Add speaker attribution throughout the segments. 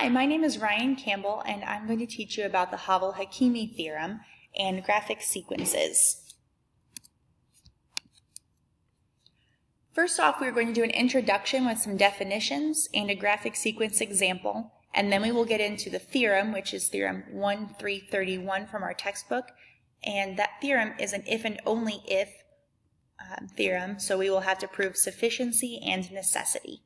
Speaker 1: Hi, my name is Ryann Campbell and I'm going to teach you about the Havel-Hakimi theorem and graphic sequences. First off, we're going to do an introduction with some definitions and a graphic sequence example, and then we will get into the theorem, which is theorem 1331 from our textbook, and that theorem is an if and only if um, theorem, so we will have to prove sufficiency and necessity.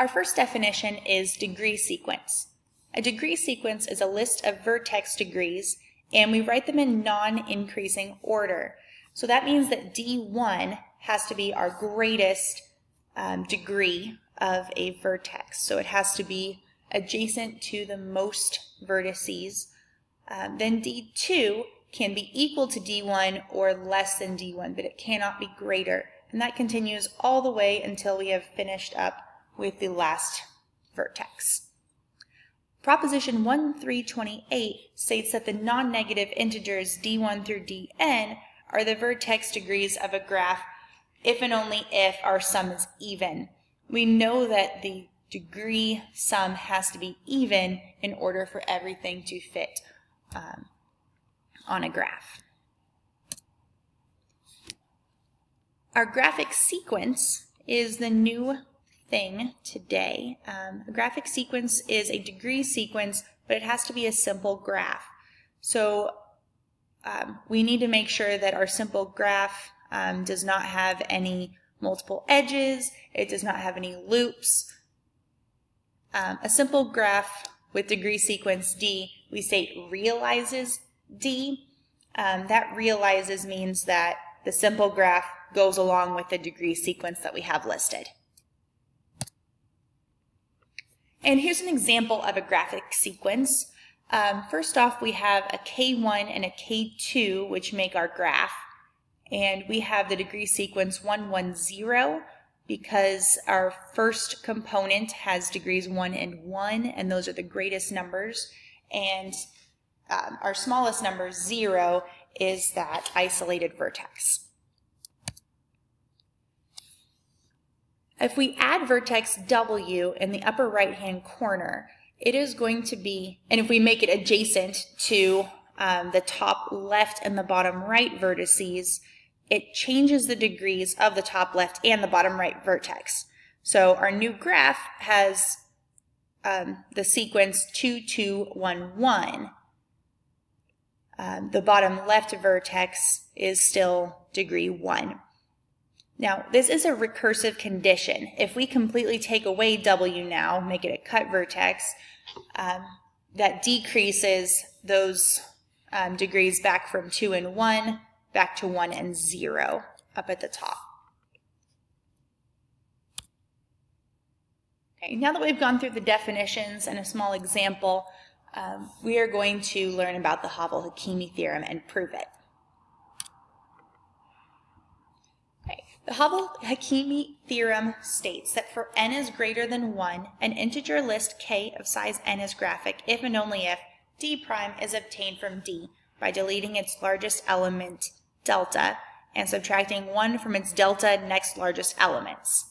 Speaker 1: Our first definition is degree sequence. A degree sequence is a list of vertex degrees, and we write them in non-increasing order. So that means that D1 has to be our greatest um, degree of a vertex. So it has to be adjacent to the most vertices. Um, then D2 can be equal to D1 or less than D1, but it cannot be greater. And that continues all the way until we have finished up with the last vertex. Proposition 1328 states that the non-negative integers d1 through dn are the vertex degrees of a graph if and only if our sum is even. We know that the degree sum has to be even in order for everything to fit um, on a graph. Our graphic sequence is the new thing today. Um, a graphic sequence is a degree sequence, but it has to be a simple graph. So um, we need to make sure that our simple graph um, does not have any multiple edges, it does not have any loops. Um, a simple graph with degree sequence D, we state realizes D. Um, that realizes means that the simple graph goes along with the degree sequence that we have listed. And here's an example of a graphic sequence. Um, first off, we have a K1 and a K2, which make our graph. And we have the degree sequence 110 because our first component has degrees 1 and 1, and those are the greatest numbers. And um, our smallest number, 0, is that isolated vertex. If we add vertex W in the upper right hand corner, it is going to be, and if we make it adjacent to um, the top left and the bottom right vertices, it changes the degrees of the top left and the bottom right vertex. So our new graph has um, the sequence 2, 2, 1, 1. Um, the bottom left vertex is still degree 1. Now, this is a recursive condition. If we completely take away W now, make it a cut vertex, um, that decreases those um, degrees back from 2 and 1 back to 1 and 0 up at the top. Okay, now that we've gone through the definitions and a small example, um, we are going to learn about the Havel-Hakimi theorem and prove it. The Havel-Hakimi theorem states that for n is greater than 1, an integer list k of size n is graphic if and only if d prime is obtained from d by deleting its largest element, delta, and subtracting 1 from its delta next largest elements.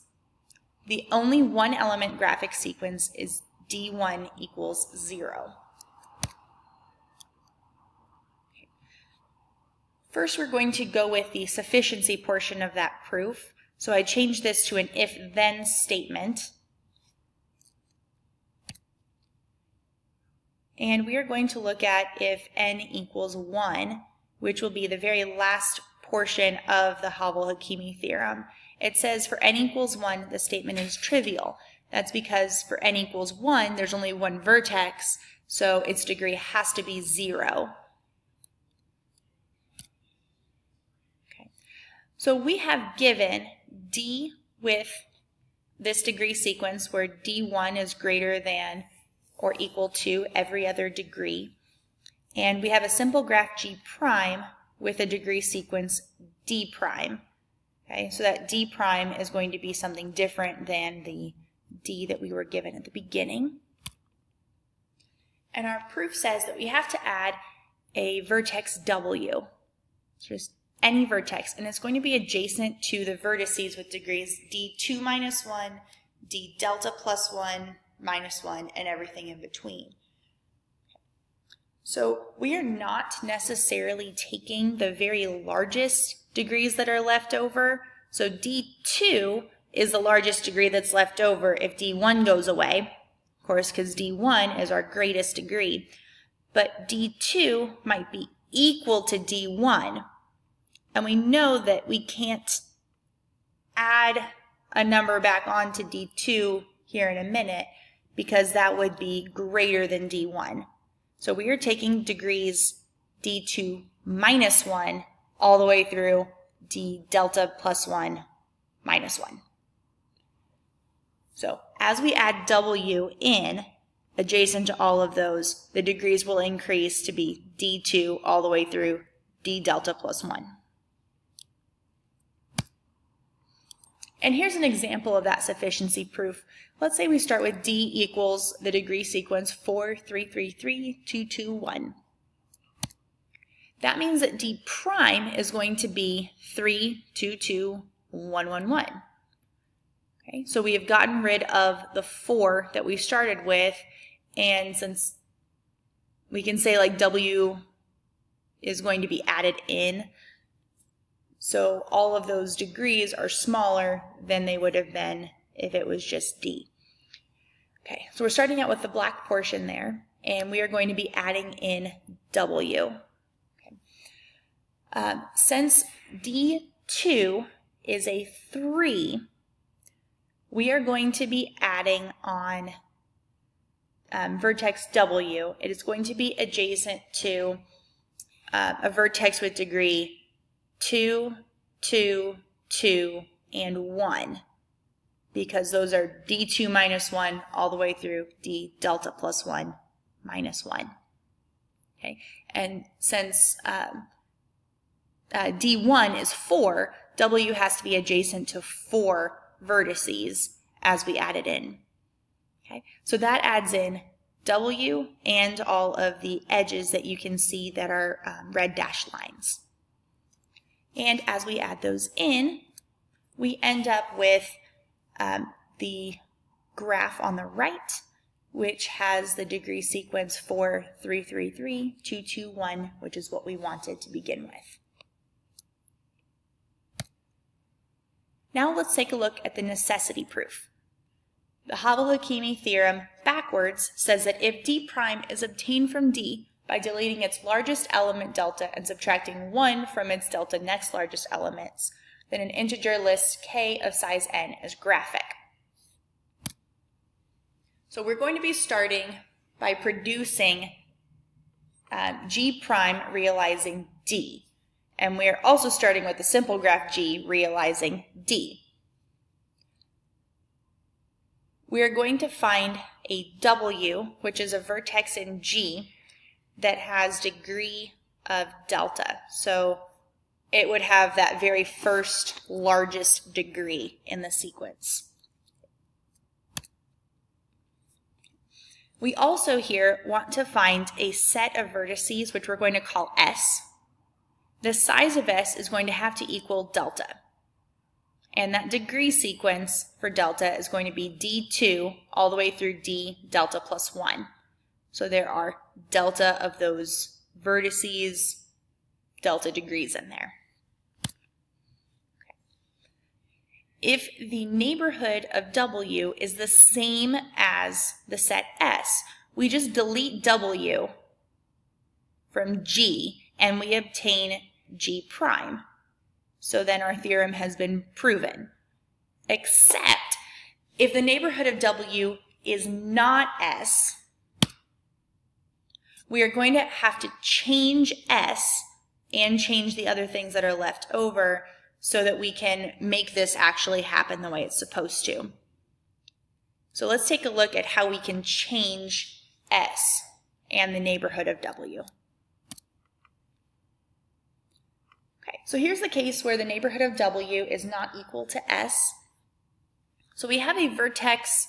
Speaker 1: The only one element graphic sequence is d1 equals 0. First, we're going to go with the sufficiency portion of that proof. So I change this to an if-then statement. And we are going to look at if n equals 1, which will be the very last portion of the Havel-Hakimi theorem. It says for n equals 1, the statement is trivial. That's because for n equals 1, there's only one vertex, so its degree has to be 0. So we have given D with this degree sequence where D1 is greater than or equal to every other degree. And we have a simple graph G prime with a degree sequence D prime. Okay, so that D prime is going to be something different than the D that we were given at the beginning. And our proof says that we have to add a vertex W. Just any vertex, and it's going to be adjacent to the vertices with degrees d2 minus 1, d delta plus 1, minus 1, and everything in between. So we are not necessarily taking the very largest degrees that are left over. So D2 is the largest degree that's left over if D1 goes away, of course, because D1 is our greatest degree. But D2 might be equal to D1. And we know that we can't add a number back onto D2 here in a minute because that would be greater than D1. So we are taking degrees D2 minus 1 all the way through D delta plus 1 minus 1. So as we add W in, adjacent to all of those, the degrees will increase to be D2 all the way through D delta plus 1. And here's an example of that sufficiency proof. Let's say we start with D equals the degree sequence 4, 3, 3, 3, 2, 2, 1. That means that D prime is going to be 3, 2, 2, 1, 1, 1. Okay, so we have gotten rid of the 4 that we started with, and since we can say like W is going to be added in, so all of those degrees are smaller than they would have been if it was just D. Okay, so we're starting out with the black portion there, and we are going to be adding in W. Okay. Um, since D2 is a 3, we are going to be adding on um, vertex W. It is going to be adjacent to uh, a vertex with degree 2, 2, 2, and 1 because those are d2 minus 1 all the way through d delta plus 1 minus 1. Okay, and since um, uh, d1 is 4, w has to be adjacent to 4 vertices as we add it in. Okay, so that adds in w and all of the edges that you can see that are um, red dashed lines. And as we add those in, we end up with um, the graph on the right, which has the degree sequence 4, 3, 3, 3, 2, 2, 1, which is what we wanted to begin with. Now let's take a look at the necessity proof. The Havel-Hakimi theorem backwards says that if D prime is obtained from D by deleting its largest element delta and subtracting 1 from its delta next largest elements, then an integer list k of size n is graphic. So we're going to be starting by producing uh, g prime realizing d. And we're also starting with the simple graph g realizing d. We are going to find a w, which is a vertex in g, that has degree of delta. So it would have that very first largest degree in the sequence. We also here want to find a set of vertices, which we're going to call S. The size of S is going to have to equal delta. And that degree sequence for delta is going to be D2 all the way through D delta plus 1. So there are delta of those vertices, delta degrees in there. if the neighborhood of W is the same as the set S, we just delete W from G and we obtain G prime. So then our theorem has been proven. Except if the neighborhood of W is not S, we are going to have to change S and change the other things that are left over so that we can make this actually happen the way it's supposed to. So let's take a look at how we can change S and the neighborhood of W. Okay, so here's the case where the neighborhood of W is not equal to S. So we have a vertex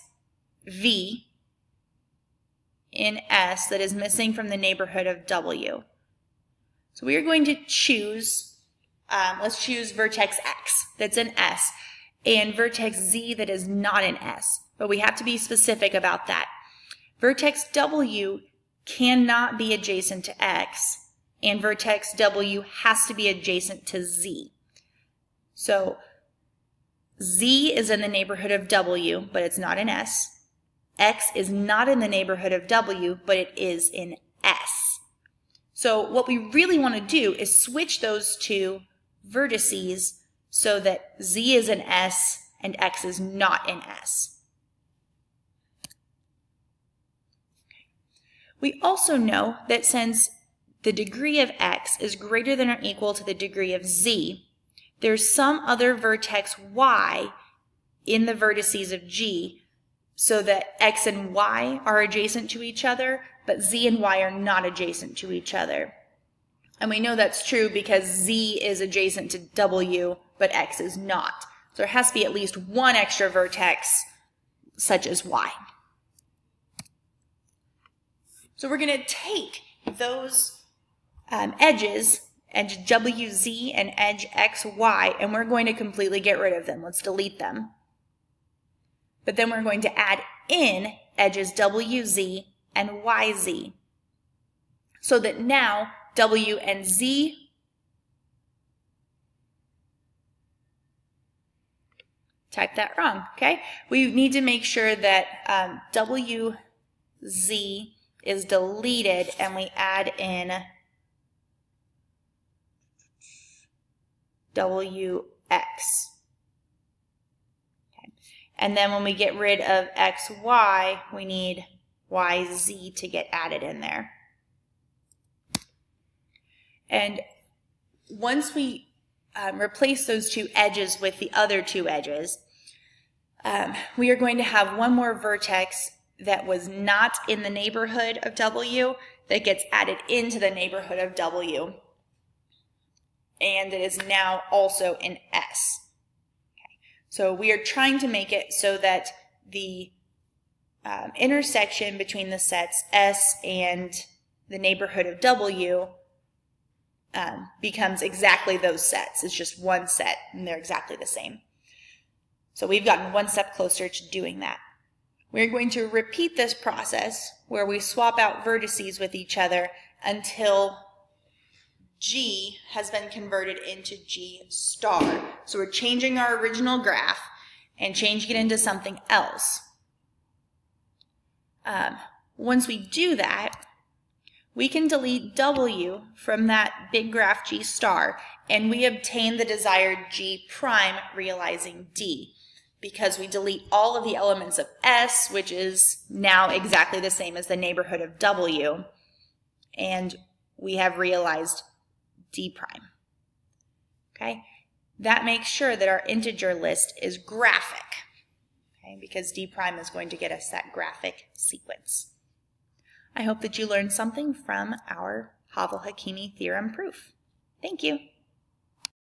Speaker 1: V in S that is missing from the neighborhood of W. So we are going to choose um, let's choose vertex X that's in S and vertex Z that is not in S. but we have to be specific about that. Vertex W cannot be adjacent to X, and vertex W has to be adjacent to Z. So Z is in the neighborhood of W, but it's not in S. X is not in the neighborhood of W, but it is in S. So what we really want to do is switch those two vertices so that Z is in S and X is not in S. We also know that since the degree of x is greater than or equal to the degree of z, there's some other vertex y in the vertices of G so that x and y are adjacent to each other, but z and y are not adjacent to each other. And we know that's true because z is adjacent to w, but x is not. So there has to be at least one extra vertex, such as y. So we're going to take those um, edges, edge WZ and edge XY, and we're going to completely get rid of them. Let's delete them. But then we're going to add in edges WZ and YZ. So that now W and Z type that wrong, okay? We need to make sure that um, WZ is deleted and we add in WX. And then when we get rid of XY, we need YZ to get added in there. And once we um, replace those two edges with the other two edges, um, we are going to have one more vertex that was not in the neighborhood of W that gets added into the neighborhood of W. And it is now also in S. So we are trying to make it so that the um, intersection between the sets S and the neighborhood of W um, becomes exactly those sets. It's just one set and they're exactly the same. So we've gotten one step closer to doing that. We're going to repeat this process where we swap out vertices with each other until G has been converted into G star. So we're changing our original graph and changing it into something else. Um, once we do that, we can delete W from that big graph G star and we obtain the desired G prime realizing D because we delete all of the elements of S, which is now exactly the same as the neighborhood of W, and we have realized D prime. Okay, that makes sure that our integer list is graphic, okay, because D prime is going to get us that graphic sequence. I hope that you learned something from our Havel-Hakimi theorem proof. Thank you.